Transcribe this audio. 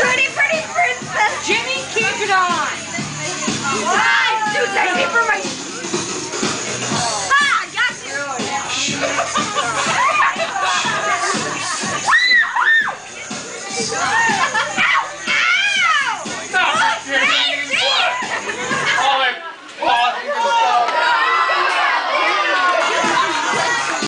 pretty, pretty princess. Jimmy, keep it on. Ah, too sexy for my... Ah, got you. Ah!